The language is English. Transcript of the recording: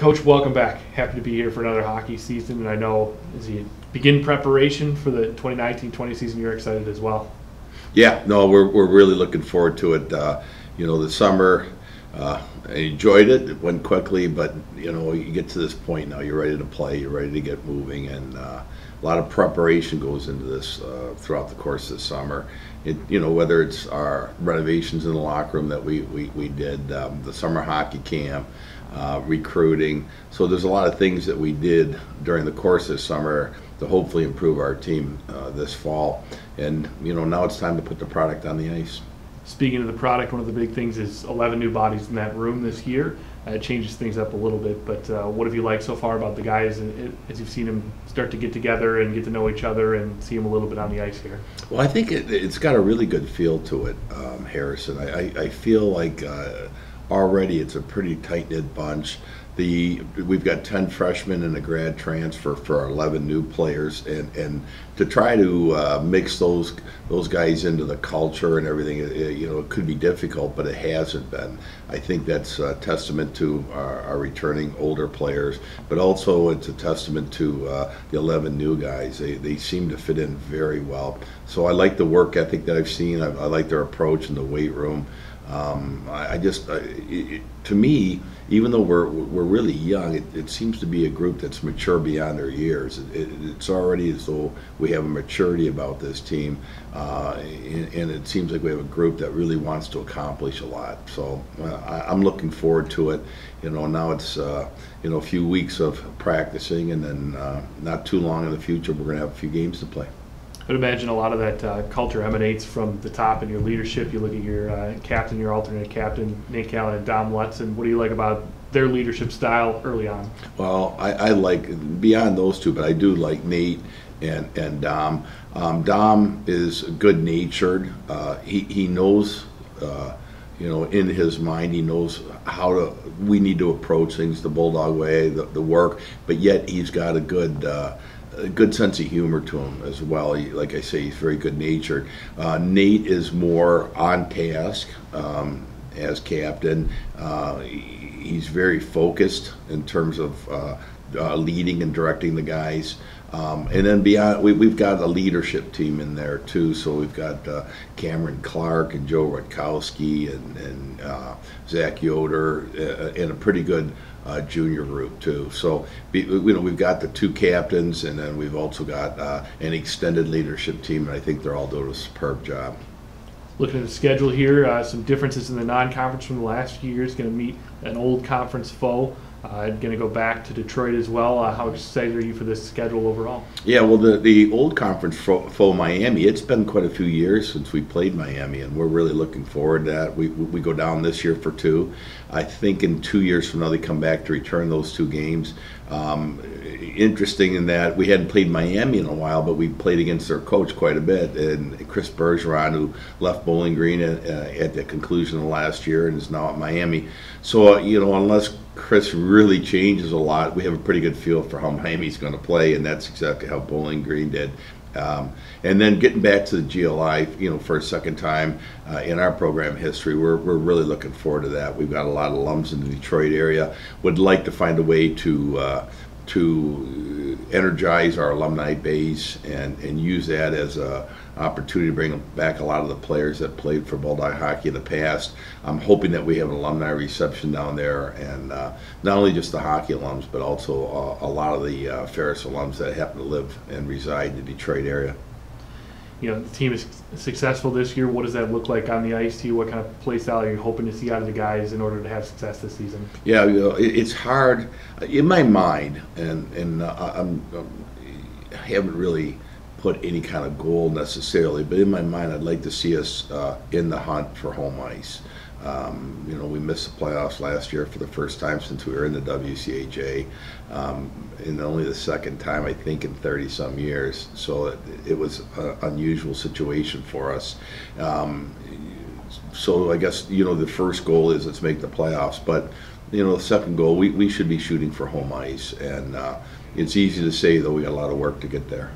Coach, welcome back. Happy to be here for another hockey season, and I know as you begin preparation for the 2019-20 season, you're excited as well. Yeah, no, we're, we're really looking forward to it. Uh, you know, the summer, uh, I enjoyed it. It went quickly, but you know, you get to this point now. You're ready to play. You're ready to get moving, and uh, a lot of preparation goes into this uh, throughout the course of the summer. It, you know, whether it's our renovations in the locker room that we we, we did, um, the summer hockey camp, uh, recruiting. So there's a lot of things that we did during the course of the summer to hopefully improve our team uh, this fall. And you know, now it's time to put the product on the ice. Speaking of the product, one of the big things is 11 new bodies in that room this year. Uh, it changes things up a little bit, but uh, what have you liked so far about the guys and, as you've seen them start to get together and get to know each other and see them a little bit on the ice here? Well, I think it, has got a really good feel to it, um, Harrison. I, I, I, feel like uh, already it's a pretty tight knit bunch. The we've got ten freshmen and a grad transfer for our eleven new players, and and to try to uh, mix those those guys into the culture and everything, it, you know, it could be difficult, but it hasn't been. I think that's a testament to our, our returning older players, but also it's a testament to uh, the eleven new guys. They they seem to fit in very well. So I like the work ethic that I've seen. I, I like their approach in the weight room. Um, I, I, just, I, it, to me, even though we're we're really young, it, it, seems to be a group that's mature beyond their years. It, it's already as though we have a maturity about this team, uh, and, and, it seems like we have a group that really wants to accomplish a lot. So uh, I, am looking forward to it. You know, now it's uh, you know a few weeks of practicing, and then uh, not too long in the future, we're going to have a few games to play. I'd imagine a lot of that uh, culture emanates from the top in your leadership. You look at your uh, captain, your alternate captain, Nate Callan and Dom Lutz, and what do you like about their leadership style early on? Well, I, I like beyond those two, but I do like Nate and and Dom. Um, Dom is good natured. Uh, he he knows. Uh, you know, in his mind, he knows how to. We need to approach things the bulldog way, the, the work, but yet he's got a good uh, a good sense of humor to him as well. He, like I say, he's very good natured. Uh, Nate is more on task um, as captain. Uh, he's very focused in terms of uh, uh, leading and directing the guys. Um, and then beyond, we, have got a leadership team in there too. So we've got uh, Cameron Clark and Joe Rutkowski and, and uh, Zach Yoder uh, and a pretty good uh, junior group too. So be, you know we've got the two captains, and then we've also got uh, an extended leadership team, and I think they're all doing a superb job. Looking at the schedule here, some differences in the non-conference from the last few years. Going to meet an old conference foe. Uh, going to go back to Detroit as well. Uh, how excited are you for this schedule overall? Yeah, well, the, the old conference foe Miami, it's been quite a few years since we played Miami, and we're really looking forward to that. We, we go down this year for two. I think in two years from now, they come back to return those two games. Um, interesting in that we hadn't played Miami in a while, but we played against their coach quite a bit, and Chris Bergeron, who left Bowling Green at, uh, at the conclusion of last year and is now at Miami. So, uh, you know, unless Chris really changes a lot, we have a pretty good feel for how Miami's going to play, and that's exactly how Bowling Green did. Um, and then getting back to the GLI, you know, for a second time uh, in our program history, we're, we're really looking forward to that. We've got a lot of alums in the Detroit area. Would like to find a way to uh, to energize our alumni base and, and use that as a opportunity to bring back a lot of the players that played for Bulldog hockey in the past. I'm hoping that we have an alumni reception down there, and uh, not only just the hockey alums, but also uh, a lot of the uh, Ferris alums that happen to live and reside in the Detroit area. You know, the team is successful this year. What does that look like on the ice to you? What kind of play style are you hoping to see out of the guys in order to have success this season? Yeah, you know, it's hard in my mind, and and uh, I'm, I'm I haven't really put any kind of goal necessarily, but in my mind, I'd like to see us uh, in the hunt for home ice. Um, you know, we missed the playoffs last year for the first time since we were in the WCHA, um, and only the second time I think in 30 some years. So it, it was an unusual situation for us. Um, so I guess you know the first goal is let's make the playoffs, but you know the second goal we, we should be shooting for home ice, and uh, it's easy to say though we got a lot of work to get there.